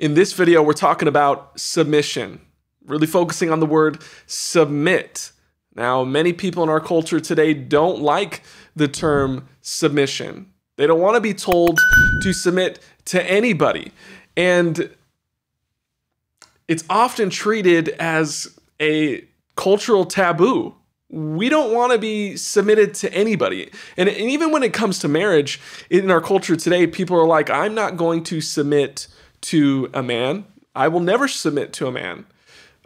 In this video, we're talking about submission, really focusing on the word submit. Now, many people in our culture today don't like the term submission. They don't want to be told to submit to anybody. And it's often treated as a cultural taboo. We don't want to be submitted to anybody. And, and even when it comes to marriage, in our culture today, people are like, I'm not going to submit to a man. I will never submit to a man.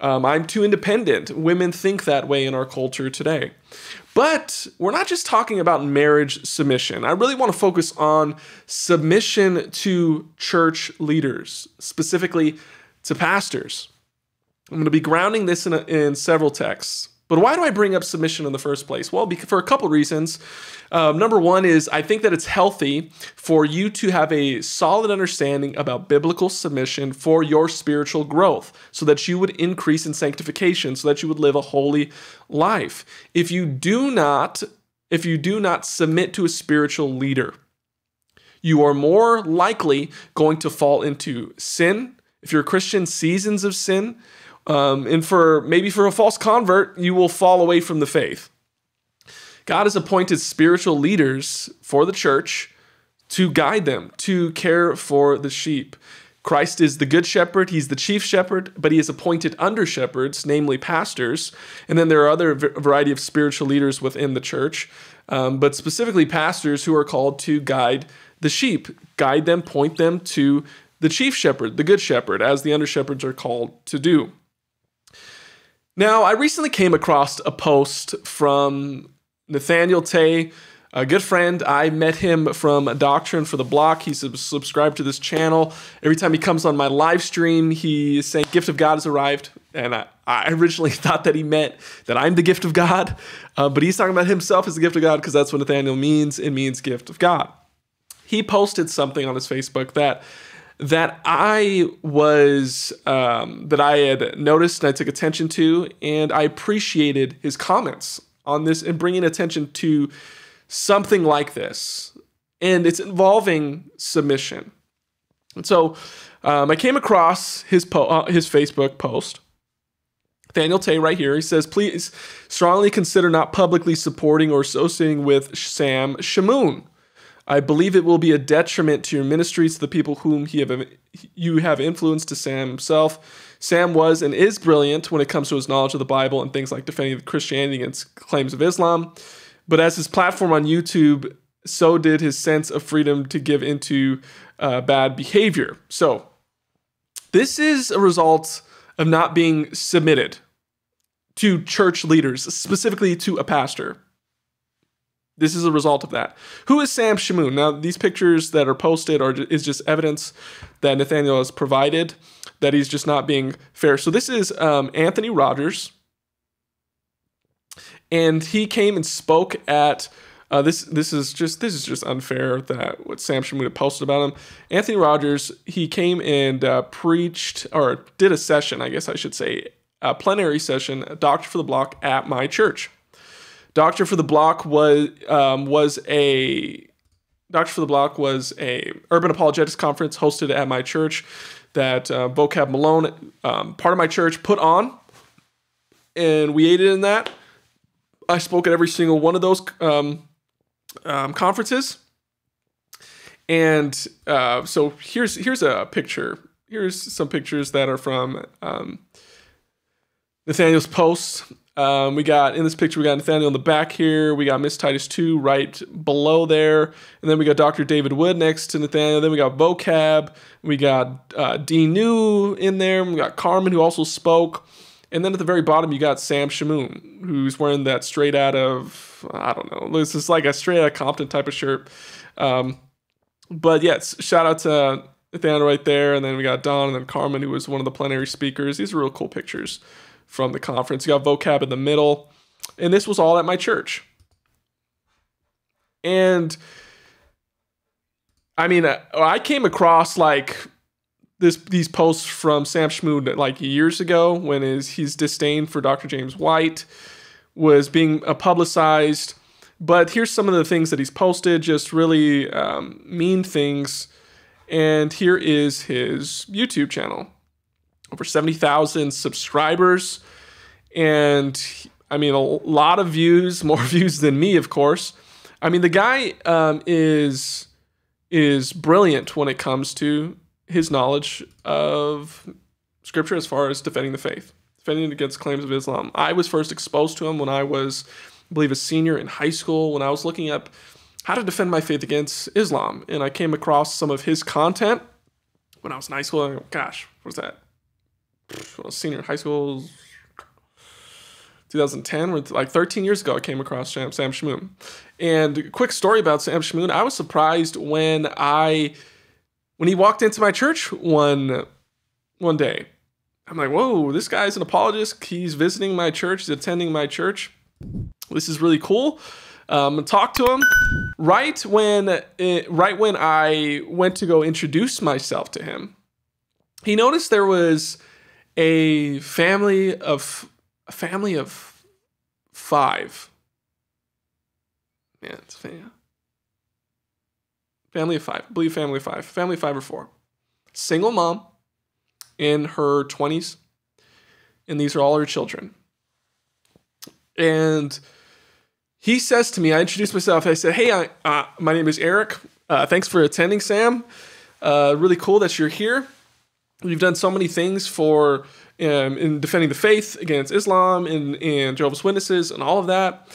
Um, I'm too independent. Women think that way in our culture today. But we're not just talking about marriage submission. I really want to focus on submission to church leaders, specifically to pastors. I'm going to be grounding this in, a, in several texts. But why do I bring up submission in the first place? Well, for a couple reasons. Um, number one is I think that it's healthy for you to have a solid understanding about biblical submission for your spiritual growth so that you would increase in sanctification, so that you would live a holy life. If you do not, if you do not submit to a spiritual leader, you are more likely going to fall into sin. If you're a Christian, seasons of sin, um, and for maybe for a false convert, you will fall away from the faith. God has appointed spiritual leaders for the church to guide them, to care for the sheep. Christ is the good shepherd, he's the chief shepherd, but he has appointed under shepherds, namely pastors. And then there are other variety of spiritual leaders within the church, um, but specifically pastors who are called to guide the sheep, guide them, point them to the chief shepherd, the good shepherd, as the under shepherds are called to do. Now, I recently came across a post from Nathaniel Tay, a good friend. I met him from Doctrine for the Block. He's subscribed to this channel. Every time he comes on my live stream, he's saying Gift of God has arrived. And I, I originally thought that he meant that I'm the gift of God, uh, but he's talking about himself as the gift of God because that's what Nathaniel means. It means gift of God. He posted something on his Facebook that that I was um, that I had noticed and I took attention to, and I appreciated his comments on this and bringing attention to something like this, and it's involving submission. And so um, I came across his po- uh, his Facebook post. Daniel Tay right here. He says, please strongly consider not publicly supporting or associating with Sam Shamoun I believe it will be a detriment to your ministries to the people whom he have, you have influenced to Sam himself. Sam was and is brilliant when it comes to his knowledge of the Bible and things like defending Christianity against claims of Islam. But as his platform on YouTube, so did his sense of freedom to give into uh, bad behavior. So, this is a result of not being submitted to church leaders, specifically to a pastor. This is a result of that. Who is Sam Shamoun? Now, these pictures that are posted are is just evidence that Nathaniel has provided that he's just not being fair. So this is um, Anthony Rogers, and he came and spoke at. Uh, this this is just this is just unfair that what Sam Shamoun had posted about him. Anthony Rogers he came and uh, preached or did a session, I guess I should say, a plenary session, a Doctrine for the Block at my church. Doctrine for the Block was um, was a Doctrine for the Block was a urban apologetics conference hosted at my church that uh, Vocab Malone, um, part of my church, put on, and we aided in that. I spoke at every single one of those um, um, conferences, and uh, so here's here's a picture. Here's some pictures that are from um, Nathaniel's posts um, we got in this picture, we got Nathaniel in the back here. We got Miss Titus 2 right below there. And then we got Dr. David Wood next to Nathaniel. Then we got Vocab. We got uh. New in there. We got Carmen, who also spoke. And then at the very bottom, you got Sam Shamoun, who's wearing that straight out of, I don't know, this is like a straight out of Compton type of shirt. Um, but yes, shout out to Nathaniel right there. And then we got Don and then Carmen, who was one of the plenary speakers. These are real cool pictures from the conference. You got vocab in the middle. And this was all at my church. And I mean, I came across like this these posts from Sam Shamoun like years ago when his his disdain for Dr. James White was being uh, publicized. But here's some of the things that he's posted, just really um, mean things And here is his YouTube channel over 70,000 subscribers. And I mean, a lot of views, more views than me, of course. I mean, the guy um, is is brilliant when it comes to his knowledge of scripture as far as defending the faith, defending against claims of Islam. I was first exposed to him when I was, I believe, a senior in high school when I was looking up how to defend my faith against Islam, and I came across some of his content when I was in high school. Gosh, what was that? Senior in high school, 2010, like 13 years ago, I came across Sam, Sam Shamoun. And quick story about Sam Shamoun, I was surprised when I when he walked into my church one one day. I'm like, whoa, this guy's an apologist. He's visiting my church, he's attending my church. This is really cool. Um, talk to him right when it, right when I went to go introduce myself to him. He noticed there was a family of a family of five. Yeah, it's. Family of five. I believe family of five. Family of five or four. Single mom in her 20s. And these are all her children. And he says to me, I introduced myself. I said, Hey, I, uh, my name is Eric. Uh, thanks for attending, Sam. Uh, really cool that you're here. You've done so many things for um, in defending the faith against Islam and, and Jehovah's Witnesses and all of that.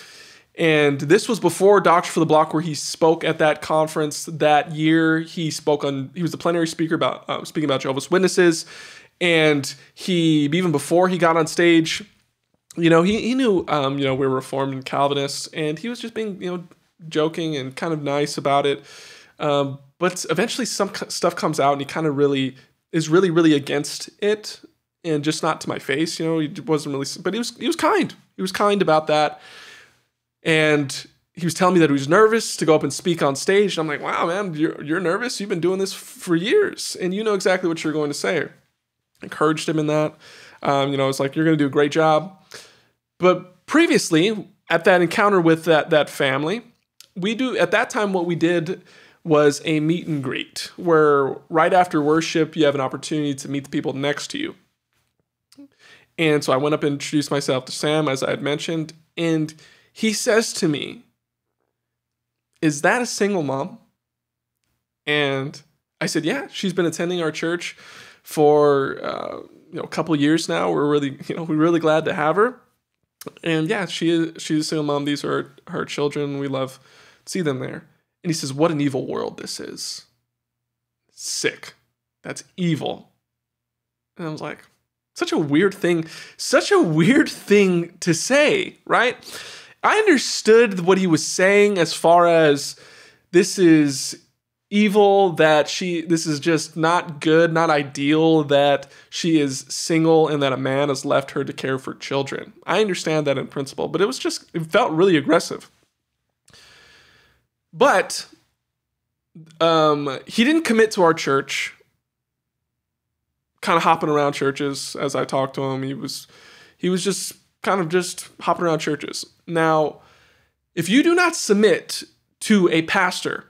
And this was before Doctrine for the Block, where he spoke at that conference that year. He spoke on, he was the plenary speaker about uh, speaking about Jehovah's Witnesses. And he, even before he got on stage, you know, he, he knew, um, you know, we were Reformed and Calvinists, and he was just being, you know, joking and kind of nice about it. Um, but eventually some stuff comes out and he kind of really is really, really against it and just not to my face. You know, he wasn't really, but he was he was kind. He was kind about that, and he was telling me that he was nervous to go up and speak on stage. And I'm like, wow, man, you're you're nervous. You've been doing this for years, and you know exactly what you're going to say. Encouraged him in that. Um, you know, it's like you're going to do a great job. But previously, at that encounter with that that family, we do at that time what we did was a meet and greet where right after worship you have an opportunity to meet the people next to you and so I went up and introduced myself to Sam, as I had mentioned. And he says to me, Is that a single mom? And I said, Yeah, she's been attending our church for uh, you know a couple years now. We're really you know we're really glad to have her. And yeah, she is she's a single mom. These are her children. We love to see them there. And he says, What an evil world this is. Sick. That's evil. And I was like, such a weird thing, such a weird thing to say, right? I understood what he was saying as far as this is evil that she this is just not good not ideal that she is single and that a man has left her to care for children i understand that in principle but it was just it felt really aggressive but um he didn't commit to our church kind of hopping around churches as I talked to him. He was he was just kind of just hopping around churches. Now, if you do not submit to a pastor,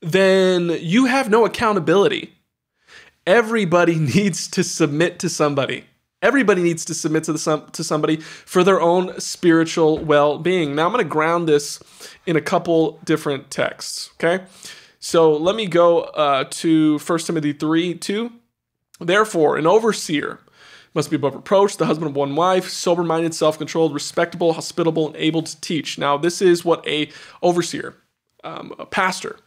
then you have no accountability. Everybody needs to submit to somebody. Everybody needs to submit to the to somebody for their own spiritual well-being. Now I'm going to ground this in a couple different texts. Okay, so let me go uh, to 1 Timothy three two. Therefore, an overseer must be above reproach, the husband of one wife, sober-minded, self-controlled, respectable, hospitable, and able to teach. Now, this is what a overseer, um, a pastor,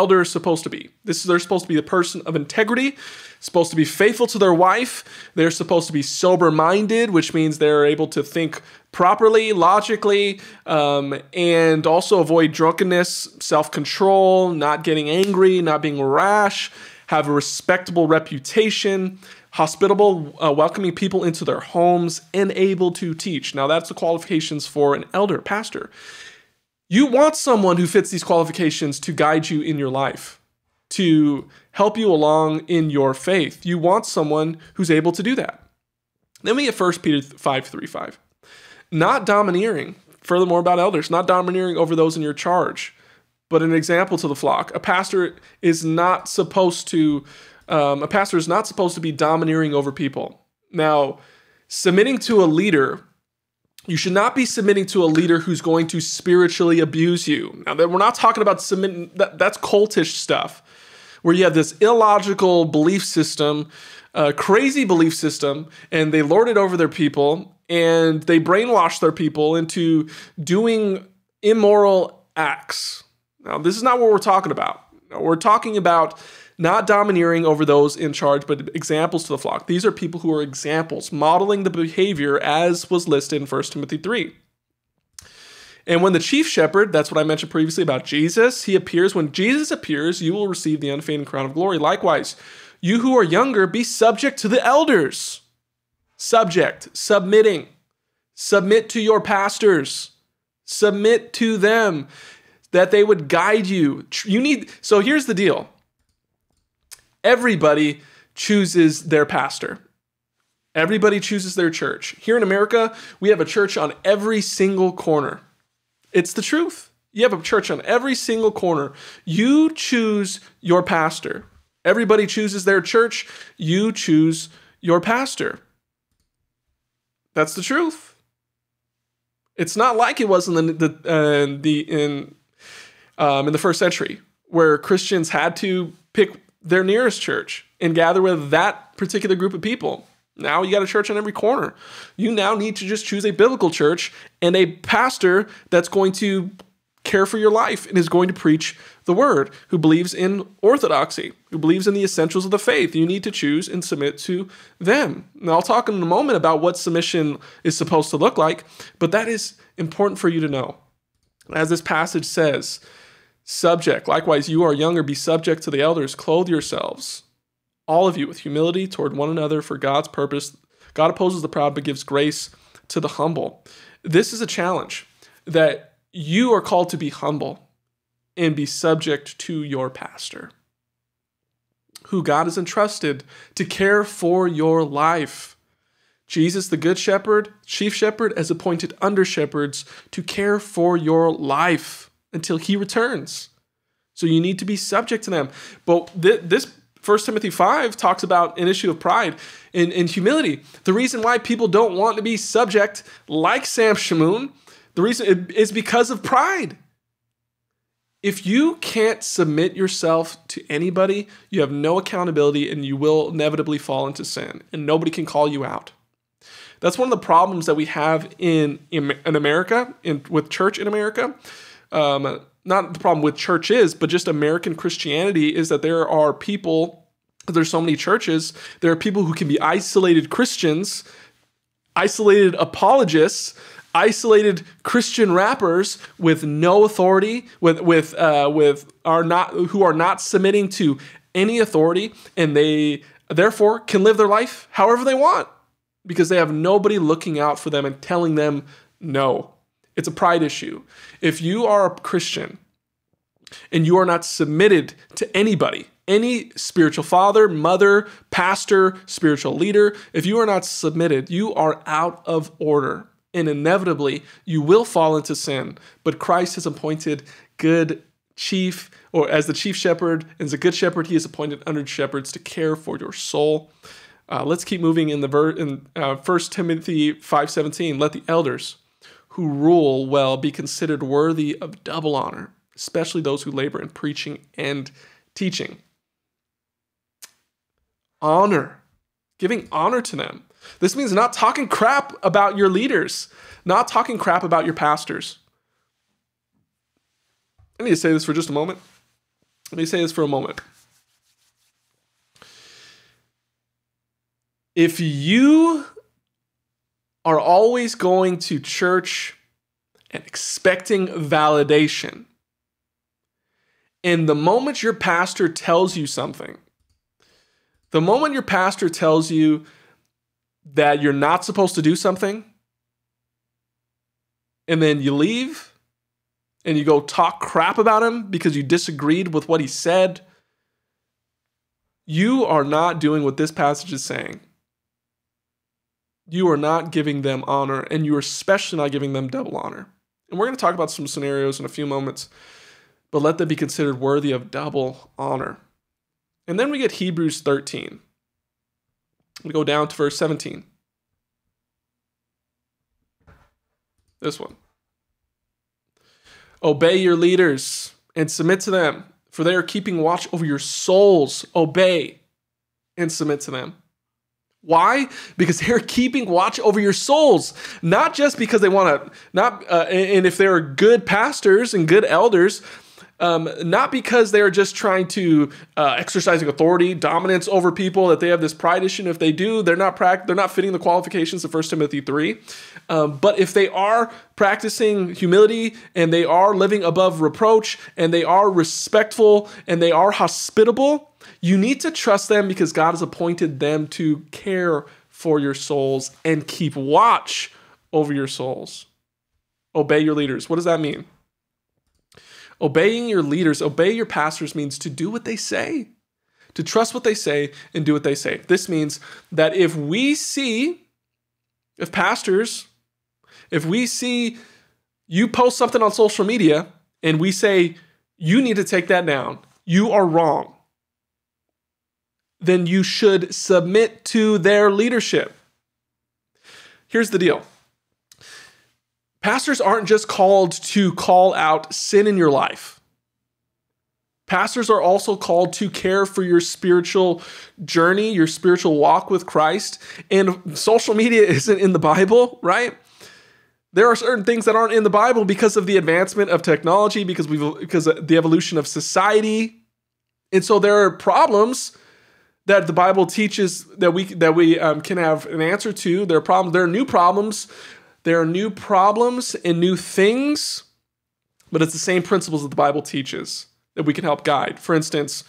elder is supposed to be. This is they're supposed to be the person of integrity, supposed to be faithful to their wife. They're supposed to be sober-minded, which means they're able to think properly, logically, um, and also avoid drunkenness, self-control, not getting angry, not being rash have a respectable reputation, hospitable, uh, welcoming people into their homes, and able to teach. Now, that's the qualifications for an elder pastor. You want someone who fits these qualifications to guide you in your life, to help you along in your faith. You want someone who's able to do that. Then we get 1 Peter 5 3 5. Not domineering. Furthermore, about elders, not domineering over those in your charge, but an example to the flock. A pastor is not supposed to, um, a pastor is not supposed to be domineering over people. Now, submitting to a leader, you should not be submitting to a leader who's going to spiritually abuse you. Now, that we're not talking about submitting, that, that's cultish stuff, where you have this illogical belief system, a crazy belief system, and they lord it over their people, and they brainwash their people into doing immoral acts now, this is not what we're talking about. We're talking about not domineering over those in charge, but examples to the flock. These are people who are examples, modeling the behavior as was listed in 1 Timothy 3. And when the chief shepherd, that's what I mentioned previously about Jesus, he appears. When Jesus appears, you will receive the unfading crown of glory. Likewise, you who are younger, be subject to the elders. Subject, submitting. Submit to your pastors. Submit to them that they would guide you. You need so here's the deal. Everybody chooses their pastor. Everybody chooses their church. Here in America, we have a church on every single corner. It's the truth. You have a church on every single corner. You choose your pastor. Everybody chooses their church. You choose your pastor. That's the truth. It's not like it was in the, the, uh, the in um, in the first century, where Christians had to pick their nearest church and gather with that particular group of people. Now you got a church on every corner. You now need to just choose a biblical church and a pastor that's going to care for your life and is going to preach the word, who believes in orthodoxy, who believes in the essentials of the faith. You need to choose and submit to them. Now, I'll talk in a moment about what submission is supposed to look like, but that is important for you to know. As this passage says, Subject, likewise, you are younger, be subject to the elders, clothe yourselves, all of you, with humility toward one another for God's purpose. God opposes the proud, but gives grace to the humble. This is a challenge that you are called to be humble and be subject to your pastor, who God has entrusted to care for your life. Jesus, the good shepherd, chief shepherd, has appointed under shepherds to care for your life until he returns. So you need to be subject to them. But th- this First Timothy 5 talks about an issue of pride and, and humility. The reason why people don't want to be subject like Sam Shamoun, the reason is because of pride. If you can't submit yourself to anybody, you have no accountability and you will inevitably fall into sin, and nobody can call you out. That's one of the problems that we have in, in, in America, in, with church in America um, not the problem with church is, but just American Christianity is that there are people, there's so many churches, there are people who can be isolated Christians, isolated apologists, isolated Christian rappers with no authority, with with uh, with are not who are not submitting to any authority, and they therefore can live their life however they want because they have nobody looking out for them and telling them no. It's a pride issue. If you are a Christian and you are not submitted to anybody, any spiritual father, mother, pastor, spiritual leader, if you are not submitted, you are out of order. And inevitably, you will fall into sin. But Christ has appointed good chief, or as the chief shepherd, as a good shepherd, he has appointed under shepherds to care for your soul. Uh, let's keep moving in the ver- in uh, 1 Timothy 5:17. Let the elders who rule well be considered worthy of double honor, especially those who labor in preaching and teaching. Honor, giving honor to them. This means not talking crap about your leaders, not talking crap about your pastors. I need to say this for just a moment. Let me say this for a moment. If you are always going to church and expecting validation. And the moment your pastor tells you something, the moment your pastor tells you that you're not supposed to do something, and then you leave and you go talk crap about him because you disagreed with what he said, you are not doing what this passage is saying you are not giving them honor, and you are especially not giving them double honor. And we're going to talk about some scenarios in a few moments. but let them be considered worthy of double honor. And then we get Hebrews 13. We go down to verse 17. This one. Obey your leaders and submit to them, for they are keeping watch over your souls. Obey and submit to them. Why? Because they're keeping watch over your souls, not just because they want to, not, uh, and if they're good pastors and good elders, um, not because they're just trying to uh, exercising authority, dominance over people, that they have this pride issue. If they do, they're not pract- they're not fitting the qualifications of 1 Timothy 3. Um, but if they are practicing humility and they are living above reproach and they are respectful and they are hospitable, you need to trust them because God has appointed them to care for your souls and keep watch over your souls. Obey your leaders. What does that mean? Obeying your leaders, obey your pastors means to do what they say, to trust what they say and do what they say. This means that if we see, if pastors, if we see you post something on social media and we say, you need to take that down, you are wrong, then you should submit to their leadership. Here's the deal Pastors aren't just called to call out sin in your life. Pastors are also called to care for your spiritual journey, your spiritual walk with Christ. And social media isn't in the Bible, right? There are certain things that aren't in the Bible because of the advancement of technology, because we've because of the evolution of society. And so there are problems that the Bible teaches that we that we um, can have an answer to. There are problems. There are new problems there are new problems and new things, but it's the same principles that the Bible teaches that we can help guide. For instance,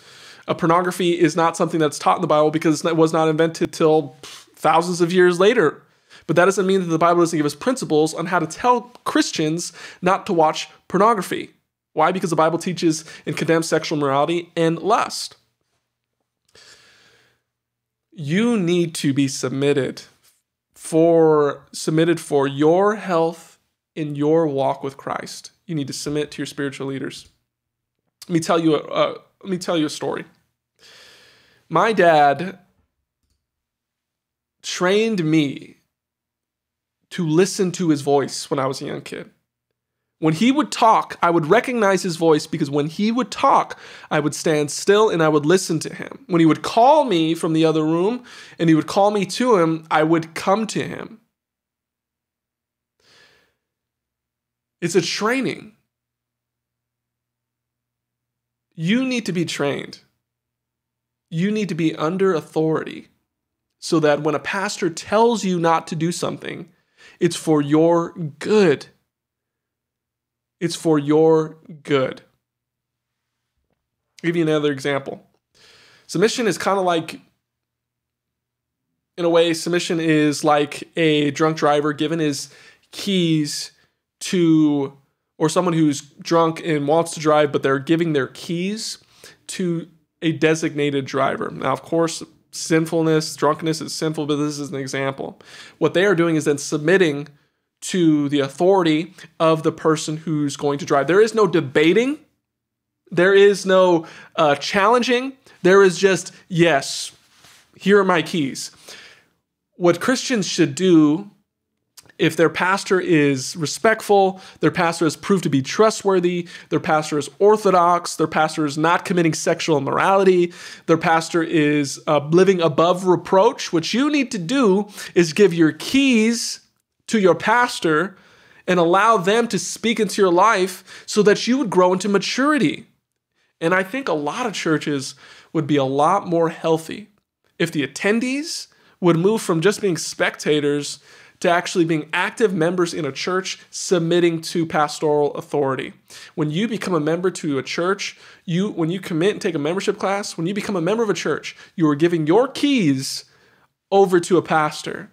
a pornography is not something that's taught in the Bible because it was not invented till thousands of years later. But that doesn't mean that the Bible doesn't give us principles on how to tell Christians not to watch pornography. Why? Because the Bible teaches and condemns sexual morality and lust. You need to be submitted for submitted for your health in your walk with Christ. You need to submit to your spiritual leaders. Let me tell you a, uh, let me tell you a story. My dad trained me to listen to his voice when I was a young kid. When he would talk, I would recognize his voice because when he would talk, I would stand still and I would listen to him. When he would call me from the other room and he would call me to him, I would come to him. It's a training. You need to be trained. You need to be under authority so that when a pastor tells you not to do something, it's for your good. It's for your good. I'll give you another example. Submission is kind of like, in a way, submission is like a drunk driver given his keys to, or someone who's drunk and wants to drive, but they're giving their keys to a designated driver. Now, of course, sinfulness, drunkenness is sinful, but this is an example. What they are doing is then submitting to the authority of the person who's going to drive. There is no debating, there is no uh, challenging. There is just, yes, here are my keys. What Christians should do if their pastor is respectful, their pastor is proved to be trustworthy, their pastor is orthodox, their pastor is not committing sexual immorality, their pastor is uh, living above reproach, what you need to do is give your keys to your pastor and allow them to speak into your life so that you would grow into maturity. And I think a lot of churches would be a lot more healthy if the attendees would move from just being spectators to actually being active members in a church submitting to pastoral authority. When you become a member to a church, you when you commit and take a membership class, when you become a member of a church, you are giving your keys over to a pastor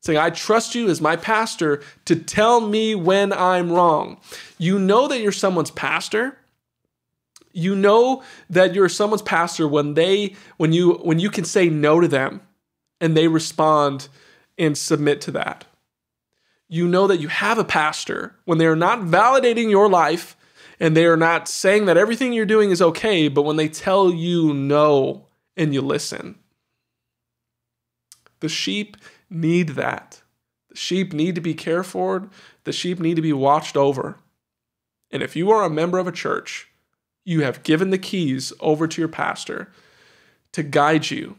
saying, I trust you as my pastor to tell me when I'm wrong. You know that you're someone's pastor. You know that you're someone's pastor when they when you when you can say no to them and they respond and submit to that. You know that you have a pastor when they are not validating your life And they are not saying that everything you're doing is okay, but when they tell you no and you listen, the sheep need that. The sheep need to be cared for, the sheep need to be watched over. And if you are a member of a church, you have given the keys over to your pastor to guide you.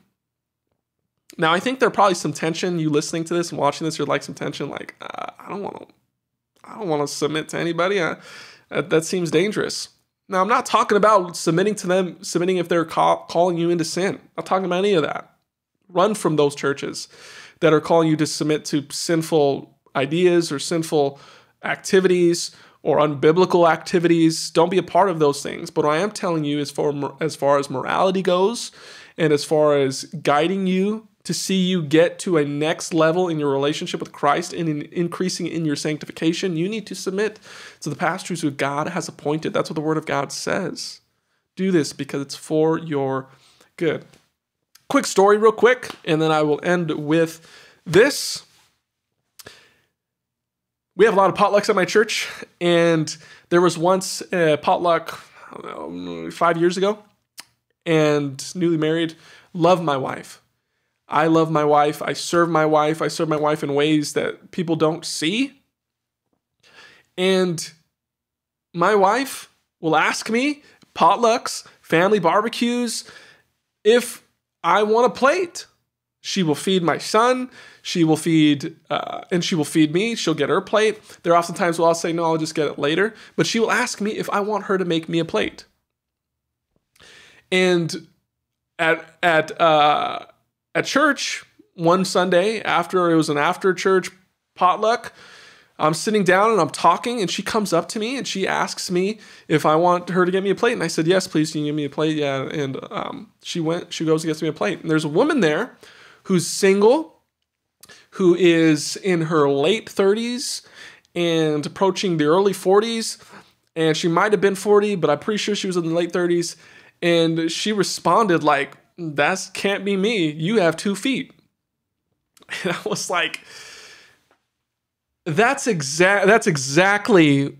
Now, I think there probably some tension. You listening to this and watching this, you're like some tension. Like, uh, I don't want to, I don't want to submit to anybody. I, uh, that seems dangerous. Now, I'm not talking about submitting to them, submitting if they're call, calling you into sin. I'm not talking about any of that. Run from those churches that are calling you to submit to sinful ideas or sinful activities or unbiblical activities. Don't be a part of those things. But what I am telling you as far as morality goes and as far as guiding you to see you get to a next level in your relationship with Christ and in increasing in your sanctification, you need to submit to the pastors who God has appointed. That's what the word of God says. Do this because it's for your good. Quick story, real quick, and then I will end with this we have a lot of potlucks at my church, and there was once a potluck know, five years ago, and newly married, love my wife. I love my wife. I serve my wife. I serve my wife in ways that people don't see. And my wife will ask me, potlucks, family barbecues, if I want a plate. She will feed my son. She will feed, uh, and she will feed me. She'll get her plate. There are often times where I'll say, no, I'll just get it later. But she will ask me if I want her to make me a plate. And at, at, uh, at church, one Sunday, after it was an after church potluck, I'm sitting down and I'm talking, and she comes up to me and she asks me if I want her to get me a plate. And I said, Yes, please, can you give me a plate? Yeah. And um, she went, she goes and gets me a plate. And there's a woman there who's single, who is in her late 30s and approaching the early 40s. And she might have been 40, but I'm pretty sure she was in the late 30s. And she responded like, that can't be me. You have two feet. And I was like, that's exact that's exactly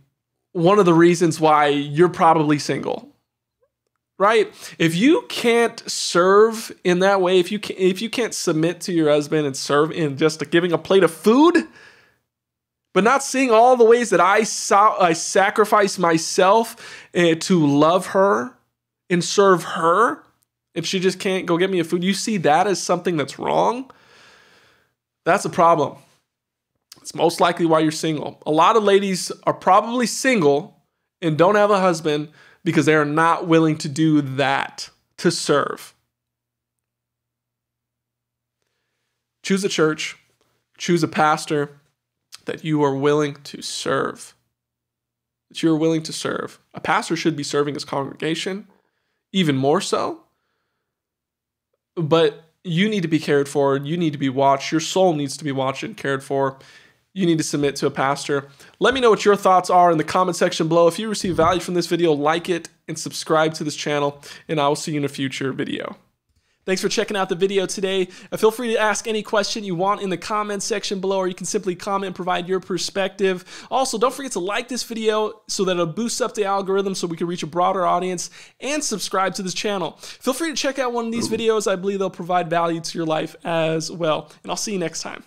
one of the reasons why you're probably single right? If you can't serve in that way, if you can, if you can't submit to your husband and serve in just giving a plate of food, but not seeing all the ways that I saw I sacrifice myself uh, to love her and serve her, if she just can't go get me a food, you see that as something that's wrong. That's a problem. It's most likely why you're single. A lot of ladies are probably single and don't have a husband because they are not willing to do that to serve. Choose a church, choose a pastor that you are willing to serve. That you are willing to serve. A pastor should be serving his congregation, even more so. But you need to be cared for. You need to be watched. Your soul needs to be watched and cared for you need to submit to a pastor. Let me know what your thoughts are in the comment section below. If you receive value from this video, like it and subscribe to this channel, and I will see you in a future video. Thanks for checking out the video today. Uh, feel free to ask any question you want in the comment section below, or you can simply comment and provide your perspective. Also, don't forget to like this video so that it'll boost up the algorithm so we can reach a broader audience, and subscribe to this channel. Feel free to check out one of these videos. I believe they'll provide value to your life as well. And I'll see you next time.